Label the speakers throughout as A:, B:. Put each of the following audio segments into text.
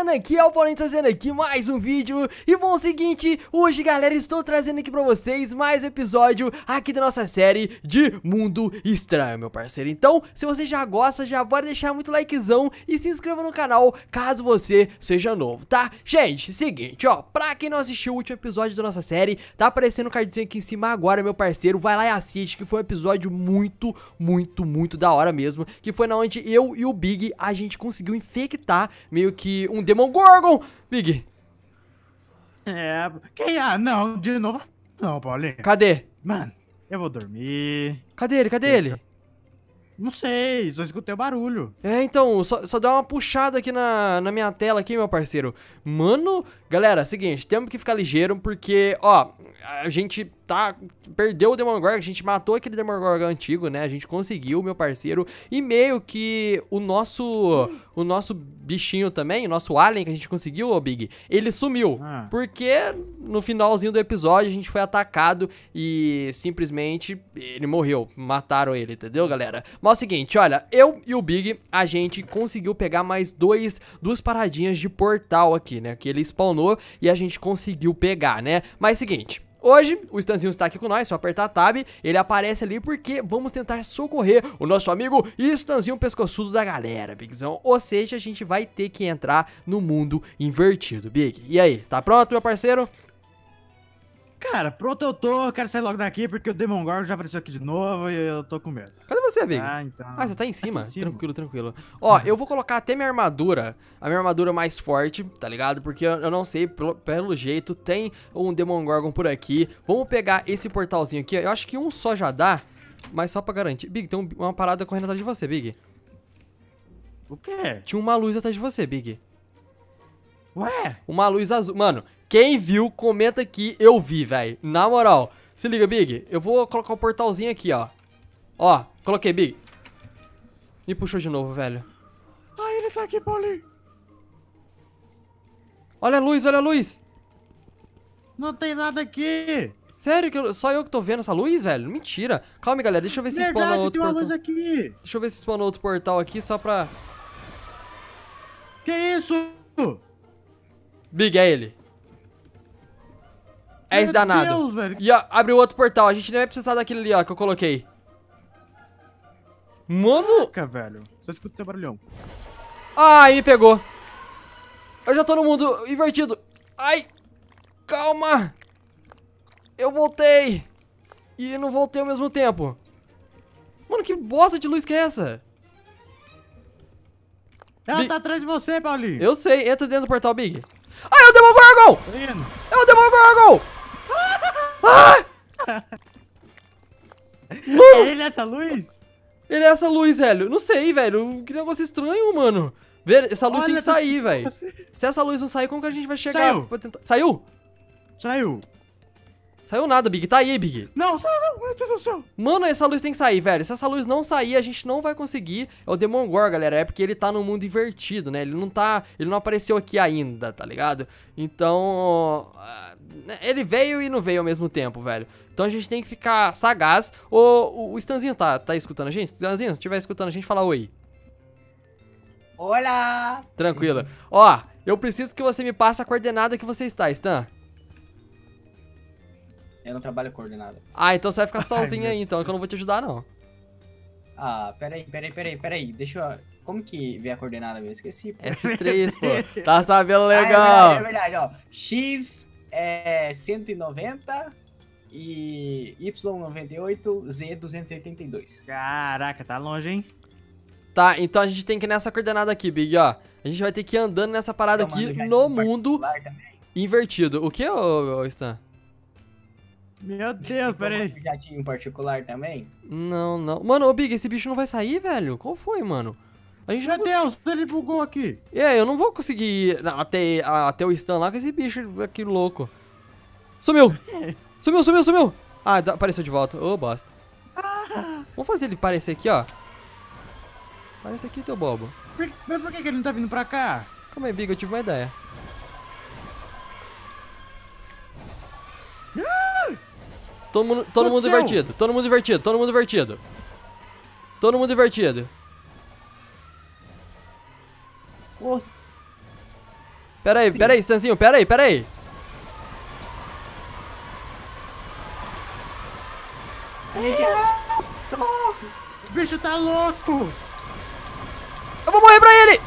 A: Falando aqui é o Paulinho trazendo aqui mais um vídeo. E bom, seguinte, hoje galera, estou trazendo aqui pra vocês mais um episódio aqui da nossa série de Mundo Estranho, meu parceiro. Então, se você já gosta, já pode deixar muito likezão e se inscreva no canal caso você seja novo, tá? Gente, seguinte, ó, pra quem não assistiu o último episódio da nossa série, tá aparecendo o um cardzinho aqui em cima agora, meu parceiro. Vai lá e assiste, que foi um episódio muito, muito, muito da hora mesmo Que foi na onde eu e o Big, a gente conseguiu infectar meio que um Demogorgon. Big.
B: É, quem ah, não, de novo. Não, Paulinho.
A: Cadê?
B: Mano, eu vou dormir.
A: Cadê ele? Cadê ele?
B: Não sei, só escutei o barulho.
A: É, então, só, só dá uma puxada aqui na, na minha tela aqui, meu parceiro. Mano, galera, seguinte, temos que ficar ligeiro porque, ó, a gente tá perdeu o Demogorgon, a gente matou aquele Demogorgon antigo, né? A gente conseguiu, meu parceiro, e meio que o nosso o nosso bichinho também, o nosso alien que a gente conseguiu, ô Big, ele sumiu. Ah. Porque no finalzinho do episódio a gente foi atacado e simplesmente ele morreu, mataram ele, entendeu, galera? Mas é o seguinte, olha, eu e o Big, a gente conseguiu pegar mais dois duas paradinhas de portal aqui, né? Que ele spawnou e a gente conseguiu pegar, né? Mas é seguinte, Hoje, o Stanzinho está aqui com nós, só apertar Tab, ele aparece ali porque vamos tentar socorrer o nosso amigo Stanzinho pescoçudo da galera, Bigzão. Ou seja, a gente vai ter que entrar no mundo invertido, Big. E aí, tá pronto, meu parceiro?
B: Cara, pronto eu tô, quero sair logo daqui porque o Demogorgon já apareceu aqui de novo e eu tô com medo.
A: Cadê você, Big? Ah, então... ah você tá em cima? Tá em cima. Tranquilo, tranquilo. Ó, eu vou colocar até minha armadura, a minha armadura mais forte, tá ligado? Porque eu, eu não sei, pelo, pelo, jeito, tem um Demogorgon por aqui. Vamos pegar esse portalzinho aqui, eu acho que um só já dá, mas só pra garantir. Big, tem uma parada correndo atrás de você, Big.
B: O quê?
A: Tinha uma luz atrás de você, Big.
B: Ué?
A: Uma luz azul. Mano, quem viu, comenta aqui, eu vi, velho. Na moral. Se liga, Big. Eu vou colocar o um portalzinho aqui, ó. Ó, coloquei, Big. Me puxou de novo, velho.
B: Ai, ele tá aqui, Paulinho.
A: Olha a luz, olha a luz.
B: Não tem nada aqui.
A: Sério? que eu, Só eu que tô vendo essa luz, velho? Mentira. Calma galera. Deixa eu ver se Verdade, spawna outro portal. Luz
B: aqui.
A: Deixa eu ver se spawna outro portal aqui só pra...
B: Que isso?
A: Big, é ele. É esse danado. Deus, e ó, abriu outro portal. A gente nem vai precisar daquele ali, ó, que eu coloquei. Mano!
B: Caraca, velho. Só escuta o teu barulhão.
A: Ai, me pegou. Eu já tô no mundo invertido. Ai! Calma! Eu voltei! E não voltei ao mesmo tempo. Mano, que bosta de luz que é essa?
B: Ela Big... tá atrás de você, Paulinho.
A: Eu sei. Entra dentro do portal, Big. Ai, é o Demogorgon! É o Demogorgon!
B: Ah! Mano! Ele é essa luz?
A: Ele é essa luz, velho. Não sei, velho. Que negócio estranho, mano. Ver, essa luz Olha, tem que sair, velho. Se essa luz não sair, como que a gente vai chegar
B: Saiu.
A: tentar... Saiu?
B: Saiu.
A: Saiu nada, Big. Tá aí, Big.
B: Não, saiu não. Meu Deus do céu.
A: Mano, essa luz tem que sair, velho. Se essa luz não sair, a gente não vai conseguir. É o Demongor, galera. É porque ele tá no mundo invertido, né? Ele não tá... Ele não apareceu aqui ainda, tá ligado? Então... Ele veio e não veio ao mesmo tempo, velho. Então a gente tem que ficar sagaz. O, o, o Stanzinho tá, tá escutando a gente? Stanzinho, se estiver escutando a gente, fala oi.
C: Olá!
A: Tranquilo. Ó, eu preciso que você me passe a coordenada que você está, Stan.
C: Eu não trabalho coordenada.
A: Ah, então você vai ficar sozinho aí, então, que eu não vou te ajudar, não.
C: Ah, peraí, peraí, peraí, peraí. Deixa eu... Como que vê a coordenada mesmo? Esqueci, pô.
A: F3, pô. Tá sabendo legal.
C: Ah, é, verdade, é verdade, ó. X é 190 e Y98, Z282.
B: Caraca, tá longe, hein?
A: Tá, então a gente tem que ir nessa coordenada aqui, Big, ó. A gente vai ter que ir andando nessa parada então, aqui no mundo invertido. O que, ô, ô Stan?
B: Meu Deus, peraí.
C: Já tinha um particular também?
A: Não, não. Mano, ô Big, esse bicho não vai sair, velho? Qual foi, mano?
B: A gente Meu Deus, ele bugou aqui.
A: É, eu não vou conseguir ir até, até o stand lá com esse bicho aqui louco. Sumiu! Sumiu, sumiu, sumiu! Ah, apareceu de volta. Ô, oh, bosta. Vamos fazer ele aparecer aqui, ó. Aparece aqui, teu bobo.
B: Por, mas por que, que ele não tá vindo pra cá?
A: Calma aí, Big, eu tive uma ideia. Todo mundo, todo mundo divertido, todo mundo divertido, todo mundo divertido. Todo mundo divertido. Pera aí, pera aí, Stanzinho, pera aí, pera aí.
C: A gente...
B: O bicho tá louco!
A: Eu vou morrer pra ele!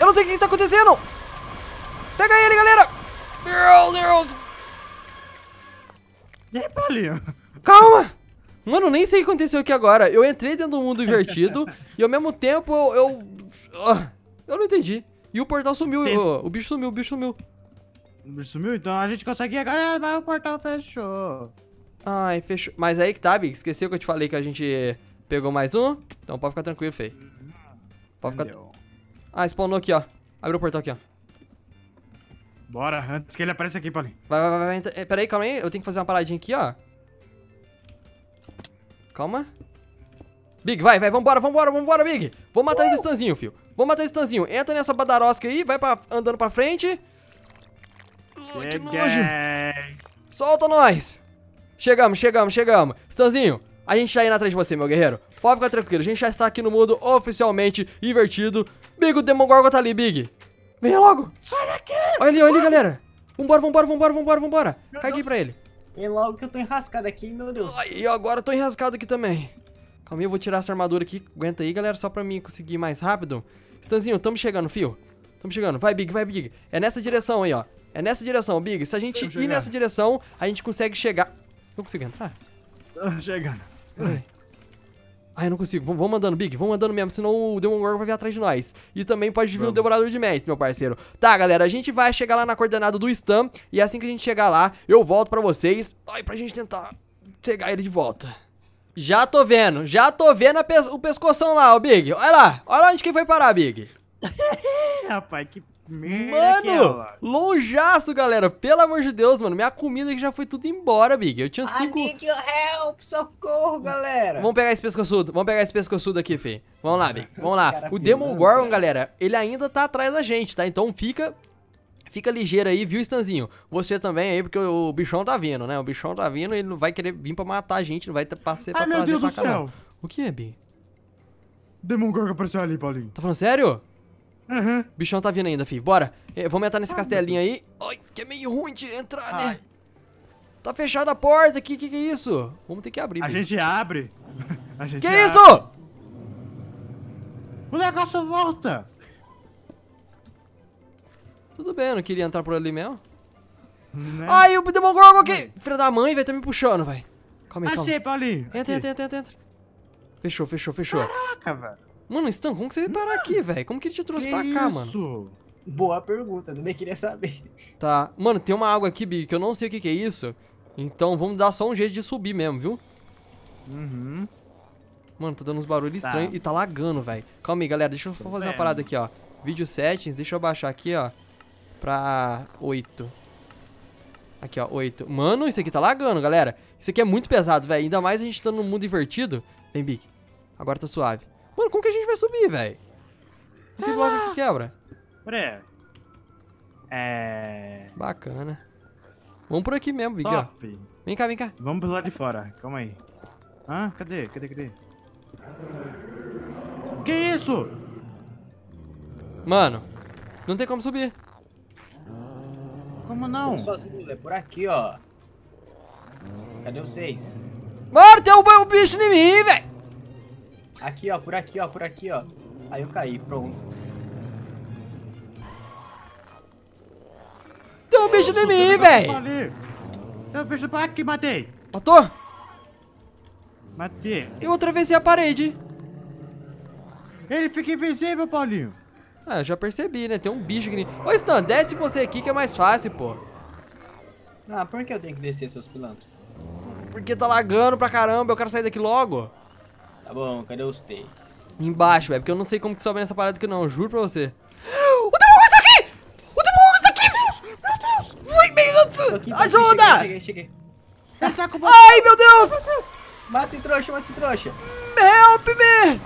A: Eu não sei o que que tá acontecendo! Pega ele, galera! Meu Deus!
B: E aí, Paulinho?
A: Calma! Mano, nem sei o que aconteceu aqui agora. Eu entrei dentro do mundo invertido e ao mesmo tempo eu. Eu, Ah, eu não entendi. E o portal sumiu,
B: Sim.
A: o, o bicho sumiu, o bicho sumiu.
B: O bicho sumiu? Então a gente consegue ir agora, mas o portal fechou.
A: Ai, fechou. Mas aí que tá, Big. Esqueceu que eu te falei que a gente pegou mais um? Então pode ficar tranquilo, Fei. Pode ficar. Ah, spawnou aqui, ó. Abriu o portal aqui, ó.
B: Bora, antes que ele apareça aqui, Paulinho.
A: Vai, vai, vai, vai. entra- eh, Pera aí, calma aí. Eu tenho que fazer uma paradinha aqui, ó. Calma. Big, vai, vai, vambora, vambora, vambora, Big. Vou matar esse Stanzinho, filho. Vou matar esse Stanzinho. Entra nessa badarosca aí, vai pra, andando pra frente. Ui, que nojo. Solta nós. Chegamos, chegamos, chegamos. Stanzinho, a gente tá indo atrás de você, meu guerreiro. Pode ficar tranquilo, a gente já está aqui no mundo oficialmente invertido. Big, o Demogorgon tá ali, Big. Venha logo.
B: Sai daqui!
A: Olha ali, olha ali, galera. Vambora, vambora, vambora, vambora, vambora. Caguei pra ele.
C: Vem logo que eu tô enrascado aqui, meu Deus.
A: Ai, e agora eu tô enrascado aqui também. Calma aí, eu vou tirar essa armadura aqui. Aguenta aí, galera, só pra mim conseguir ir mais rápido. Stanzinho, tamo chegando, fio. Tamo chegando. Vai, Big, vai, Big. É nessa direção aí, ó. É nessa direção, Big. Se a gente ir nessa direção, a gente consegue chegar... Não consigo entrar?
B: Tô chegando.
A: Peraí. Ai, eu não consigo. Vamos vamos andando, Big. Vamos andando mesmo, senão o Demogorgon vai vir atrás de nós. E também pode vir o
B: Vamos.
A: Devorador de Mestre, meu parceiro. Tá, galera, a gente vai chegar lá na coordenada do Stam. E assim que a gente chegar lá, eu volto pra vocês. Ai, pra gente tentar pegar ele de volta. Já tô vendo, já tô vendo pes- o pescoção lá, ó, Big. Olha lá, olha onde que foi parar, Big.
B: Rapaz, que
A: Mano,
B: ó.
A: longeaço, galera. Pelo amor de Deus, mano. Minha comida aqui já foi tudo embora, Big. Eu tinha
C: I
A: cinco...
C: need your help, socorro, galera.
A: Vamos pegar esse pescoçudo, vamos pegar esse pescoçudo aqui, Fê. Vamos lá, Big, vamos lá. O
C: pilando,
A: Demogorgon,
C: cara.
A: galera, ele ainda tá atrás da gente, tá? Então fica... Fica ligeiro aí, viu, Stanzinho? Você também aí, porque o bichão tá vindo, né? O bichão tá vindo e ele não vai querer vir pra matar a gente, não vai ter passeio pra trazer
B: Deus
A: pra
B: do
A: cá, não. O que é, Big?
B: Demogorgon apareceu ali, Paulinho.
A: Tá falando sério? O bichão tá vindo ainda, filho. Bora. Eh, Vamos entrar nesse
B: Ah,
A: castelinho aí. Ai, que é meio ruim de entrar, né?
B: Ai.
A: Tá fechada a porta aqui, que que é isso? Vamos ter que abrir,
B: A
A: Big.
B: gente abre. A gente
A: Que
B: abre.
A: isso?
B: O negócio volta.
A: Tudo bem, eu não queria entrar por ali mesmo.
B: Né?
A: Ai, o Demogorgon aqui! Filho da mãe, vai tá me puxando, vai. Calma aí, calma.
B: Achei, Paulinho.
A: Entra, entra, entra, entra, entra. Fechou, fechou, fechou.
B: Caraca, velho.
A: Mano, Stan, como que você veio parar aqui, velho? Como que ele te trouxe
B: Que
A: pra cá, mano?
B: isso?
C: Boa pergunta, também queria saber.
A: Tá. Mano, tem uma água aqui, Big, que eu não sei o que que é isso. Então vamos dar só um jeito de subir mesmo, viu?
B: Uhum.
A: Mano, tá dando uns barulhos
B: Tá.
A: estranhos e tá lagando, velho. Calma aí, galera. Deixa eu fazer uma parada aqui, ó. Vídeo settings, deixa eu baixar aqui, ó. Pra 8. Aqui, ó, 8. Mano, isso aqui tá lagando, galera. Isso aqui é muito pesado, velho. Ainda mais a gente tá no mundo invertido. Vem, Big. Agora tá suave. Mano, como que a gente vai subir, velho? Esse bloco aqui quebra.
B: Pera aí. É.
A: Bacana. Vamos por aqui mesmo, Big.
B: Top.
A: Vem cá, vem cá.
B: Vamos pro lado de fora. Calma aí. Hã? Cadê? Cadê? Cadê? Que isso?
A: Mano, não tem como subir.
B: Como não?
C: É por aqui, ó. Cadê vocês?
A: Mano, tem um, um bicho em mim, velho.
C: Aqui, ó, por aqui, ó, por aqui, ó. Aí eu caí, pronto.
A: Tem um bicho em mim, velho.
B: Tem um bicho pra aqui, matei.
A: Matou?
B: Matei.
A: Eu atravessei a parede.
B: Ele fica invisível, Paulinho.
A: Ah, eu já percebi, né? Tem um bicho aqui. Ô, Stan, desce você aqui que é mais fácil, pô.
C: Ah, por que eu tenho que descer, seus pilantras?
A: Porque tá lagando pra caramba, eu quero sair daqui logo.
C: Tá bom, cadê os takes?
A: Embaixo, velho, porque eu não sei como que sobe nessa parada aqui não, juro pra você. O Demogorgon tá aqui! O Demogorgon tá aqui! Meu Deus!
C: Tô aqui,
A: Ajuda!
C: Cheguei, cheguei,
A: Ai, meu Deus!
C: Mata esse trouxa, mata esse trouxa.
A: Help me!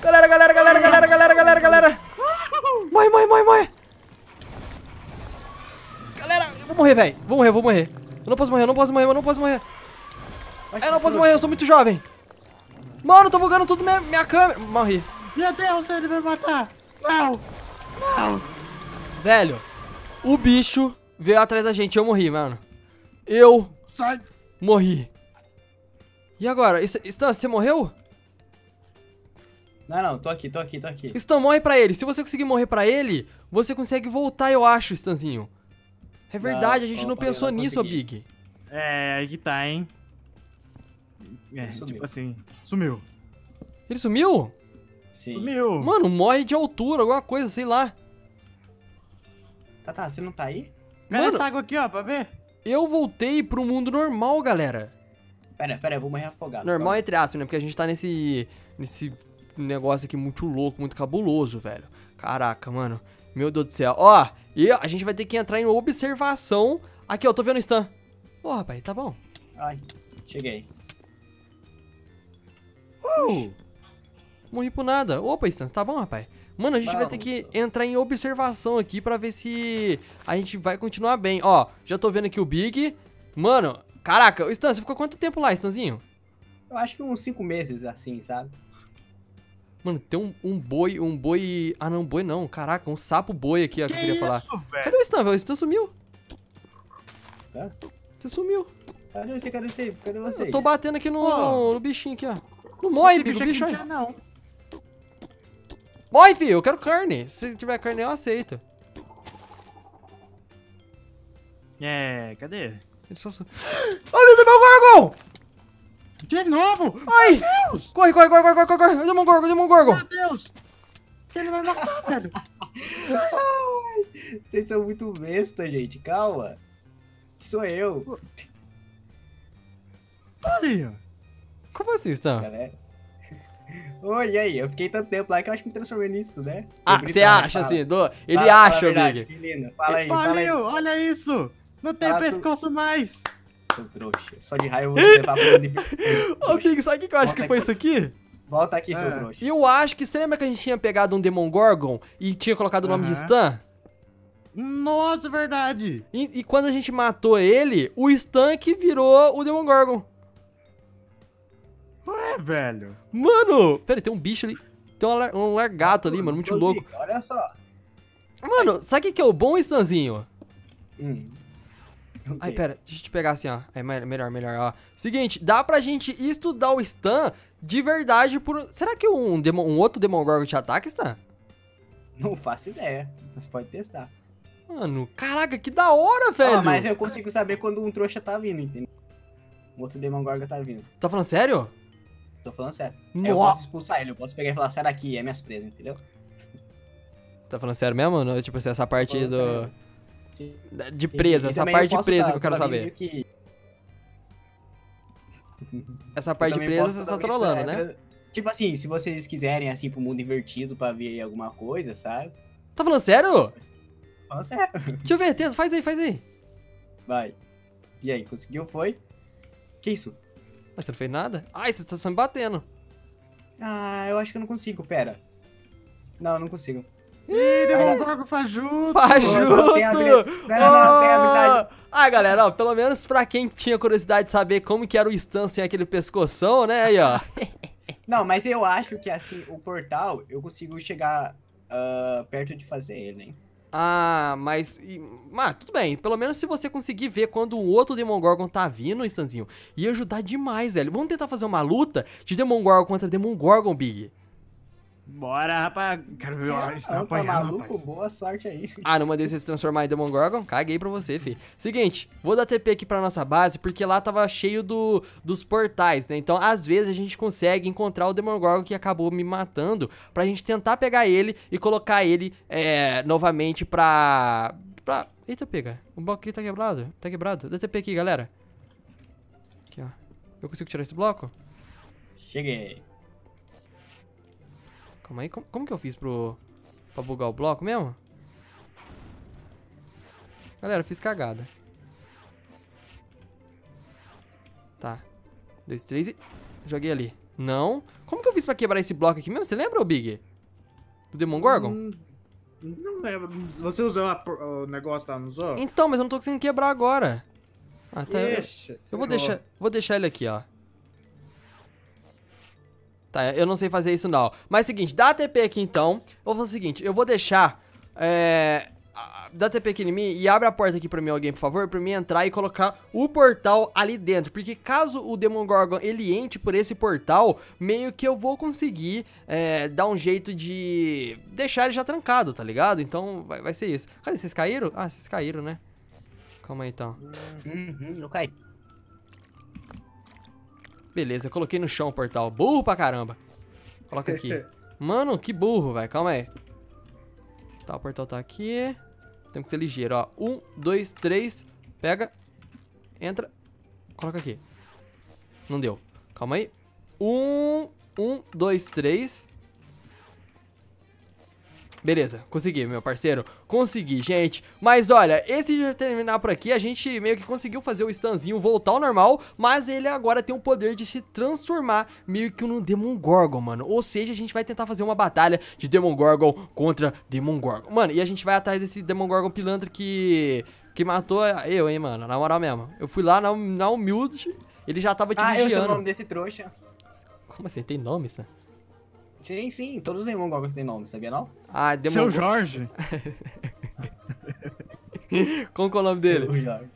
A: Galera, galera, galera, galera, galera, galera, galera! Morre, morre, morre, morre! Galera, eu vou morrer, velho. Vou morrer, vou morrer. Eu não posso morrer, eu não posso morrer, eu não posso morrer.
C: Vai,
A: Eu não posso morrer, eu sou muito jovem. Mano, tô bugando tudo minha, minha câmera. Morri.
B: Meu Deus, ele vai matar. Não. Não.
A: Velho, O bicho veio atrás da gente. Eu morri, mano. Eu
B: Sai.
A: morri. E agora? Stan, você morreu?
C: Não, não, tô aqui, tô aqui, tô aqui.
A: Stan, morre pra ele. Se você conseguir morrer pra ele, você consegue voltar, eu acho, Stanzinho. É verdade, a gente
C: ó,
A: não pensou
C: não
A: nisso,
C: consegui.
A: Big.
B: É, aí que tá, hein? É,
C: Sumiu.
B: tipo assim, sumiu.
A: Ele sumiu?
C: Sim.
B: Sumiu.
A: Mano, morre de altura, alguma coisa, sei lá.
C: Tá, tá, você não tá aí?
B: Pega
A: Mano,
B: essa água aqui, ó, pra ver.
A: eu voltei pro mundo normal, galera.
C: Pera, pera, eu vou morrer afogado.
A: Normal
C: calma.
A: entre aspas, né? Porque a gente tá nesse. nesse negócio aqui muito louco, muito cabuloso, velho. Caraca, mano. Meu Deus do céu. Ó, e a gente vai ter que entrar em observação. Aqui, ó, tô vendo o Stan. Ô, rapaz, tá bom.
C: Ai, cheguei.
A: Morri por nada. Opa, Stan, tá bom, rapaz. Mano, a gente vai ter que entrar em observação aqui pra ver se a gente vai continuar bem. Ó, já tô vendo aqui o Big. Mano, caraca, Stan, você ficou quanto tempo lá, Stanzinho?
C: Eu acho que uns 5 meses assim, sabe?
A: Mano, tem um, um boi, um boi... Ah, não, boi não. Caraca, um sapo boi aqui, ó, que, eu queria falar. Cadê o Stan, velho? O Stan sumiu.
C: Tá?
A: Você sumiu.
C: Cadê você? Cadê você? Cadê você?
A: Eu tô batendo aqui no,
B: Pô.
A: no bichinho aqui, ó. Não morre, bicho, bicho aí.
B: não.
A: Morre, filho, eu quero carne. Se tiver carne, eu aceito.
B: É, cadê?
A: Ele só... su- Ai, meu Deus, meu Gorgon!
B: De novo!
A: Ai!
B: Deus!
A: Corre, corre, corre, corre, corre, corre. Demon Gorgon, Demon Gorgon.
B: Meu Deus! Ele vai matar, velho.
C: Vocês são muito besta, gente. Calma. Sou eu,
B: ó.
A: Como assim, Stan?
C: galera. Oi, e aí? Eu fiquei tanto tempo lá que eu acho que me transformei nisso, né?
A: Ah, você
C: gritando,
A: acha
C: fala.
A: assim, do... Ele
C: Fala- fala
A: acha,
C: verdade,
A: Big.
C: Filina. Fala aí, fala aí.
B: Valeu, olha isso! Não tem
C: Ah, tu-
B: pescoço mais!
C: Seu trouxa. Só de raiva eu vou te levar pro mundo
A: Ô, Big, sabe o que eu acho que foi isso aqui?
C: Volta aqui, seu
B: É.
C: trouxa.
A: Eu acho que você lembra que a gente tinha pegado um Demon Gorgon e tinha colocado o nome de. Stan?
B: Nossa, verdade!
A: E, e quando a gente matou ele, o Stan que virou o Demon Gorgon.
B: Velho.
A: Mano, pera aí, tem um bicho ali. Tem um, um largato ali, mano, muito louco.
C: Olha só.
A: Mano, sabe o que que é o bom, Stanzinho?
C: Hum.
A: Ai, pera, deixa eu te pegar assim, ó. É me- melhor, melhor, ó. Seguinte, dá pra gente estudar o Stan de verdade por... Será que um, demon, um outro Demon Gorgon te ataca, Stan?
C: Não faço ideia. Mas pode testar.
A: Mano, caraca, que da hora, velho.
C: Ó, mas eu consigo saber quando um trouxa tá vindo, entendeu? Um outro Demon Gorgon tá vindo.
A: Tá falando sério?
C: Tô falando sério. Aí eu posso expulsar ele, eu posso pegar e falar, sai daqui, é minhas presas, entendeu?
A: Tá falando sério mesmo? Não, Tipo assim, essa parte do...
C: sério.
A: De presa,
C: E- e
A: essa
C: também
A: parte de presa que eu quero saber.
C: que-
A: Essa parte de presa você tá
C: que-
A: né?
C: Tipo assim, se vocês quiserem, assim, pro mundo invertido pra ver alguma coisa, sabe?
A: Tá falando sério?
C: Falando sério.
A: Deixa eu ver, tenta, faz aí, faz aí.
C: Vai. E aí, conseguiu? Foi? Que isso?
A: Mas você não fez nada? Ai, você tá só me batendo.
C: Ah, eu acho que eu não consigo, pera. Não, eu não consigo.
B: Ih, fajuto!
C: só tem
A: Fajuto!
C: habili- Não, não, não, tem habilidade.
A: Ah, galera, ó, pelo menos pra quem tinha curiosidade de saber como que era o Stan sem aquele pescoção, né, aí, ó.
C: Não, mas eu acho que, assim, o portal, eu consigo chegar ah, perto de fazer ele, hein?
A: Ah, mas... Mas, tudo bem, pelo menos se você conseguir ver quando um outro Demogorgon tá vindo, Stanzinho, ia ajudar demais, velho. Vamos tentar fazer uma luta de Demogorgon contra Demogorgon, Big.
B: Bora, rapaz. Quero ver ó, isso tá
C: Ah, tá
B: apanhando,
C: maluco?
B: rapaz.
C: Boa sorte aí.
A: Ah, numa desses se transformar em Demogorgon? Caguei pra você, fi. Seguinte, vou dar TP aqui pra nossa base, porque lá tava cheio do, dos portais, né? Então, às vezes, a gente consegue encontrar o Demogorgon que acabou me matando, pra gente tentar pegar ele e colocar ele, é, novamente pra... pra... Eita, pega. O bloco aqui tá quebrado. Tá quebrado. Dá TP aqui, galera. Aqui, ó. Eu consigo tirar esse bloco?
C: Cheguei.
A: Calma aí, como, como que eu fiz pro... pra bugar o bloco mesmo? Galera, eu fiz cagada. Tá. Dois, três e... Joguei ali. Não. Como que eu fiz pra quebrar esse bloco aqui mesmo? Você lembra, ô Big? Do Demon Gorgon?
B: Hum, não lembro. Você usou a o negócio lá, não usou?
A: Então, mas eu não tô conseguindo quebrar agora. Ah, tá. Eu,
B: Ixi,
A: eu vou
B: ferrou.
A: deixar, vou deixar ele aqui, ó. Tá, eu não sei fazer isso não. Mas é seguinte, dá TP aqui então. Eu vou fazer o seguinte, eu vou deixar é, dá TP aqui em mim e abre a porta aqui pra mim, alguém, por favor, pra mim entrar e colocar o portal ali dentro. Porque caso o Demogorgon ele entre por esse portal, meio que eu vou conseguir é, dar um jeito de deixar ele já trancado, tá ligado? Então vai, vai ser isso. Cadê? Vocês caíram? Ah, vocês caíram, né? Calma aí então.
C: Uhum, eu caí.
A: Beleza, coloquei no chão o portal. Burro pra caramba. Coloca aqui. Mano, que burro, velho. Calma aí. Tá, o portal tá aqui. Temos que ser ligeiro, ó. Um, dois, três. Pega. Entra. Coloca aqui. Não deu. Calma aí. Um, um, dois, três. Beleza, consegui, meu parceiro. Consegui, gente. Mas olha, esse já terminar por aqui, a gente meio que conseguiu fazer o Stanzinho voltar ao normal, mas ele agora tem o poder de se transformar meio que num Demogorgon, mano. Ou seja, a gente vai tentar fazer uma batalha de Demogorgon contra Demogorgon. Mano, e a gente vai atrás desse Demogorgon pilantra que que matou eu, hein, mano. Na moral mesmo. Eu fui lá na, na humilde, ele já tava te
C: Ah, eu sei o
A: vigiando.
C: nome desse trouxa.
A: Como assim? Tem nome, isso?
C: Sim, sim, todos os Demogorgons têm nome, sabia não?
A: Ah,
B: Seu
A: Demogorgon.
B: Jorge.
A: Como que é o nome dele?
C: Seu Jorge.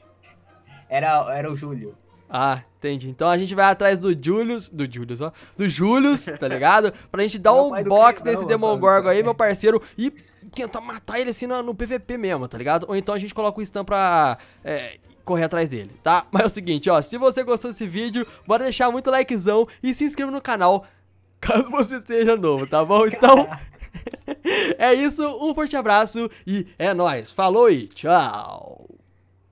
C: Era, era o Júlio.
A: Ah, entendi. Então a gente vai atrás do Julius, do Julius, ó, do Julius, tá ligado? Pra gente dar um box
C: não,
A: Demogorgon aí, meu parceiro, e tentar matar ele assim no, no PVP mesmo, tá ligado? Ou então a gente coloca o Stan pra é, correr atrás dele, tá? Mas é o seguinte, ó, se você gostou desse vídeo, bora deixar muito likezão e se inscreva no canal, caso você seja novo, tá bom? Então, é isso, um forte abraço e é nóis. Falou e tchau!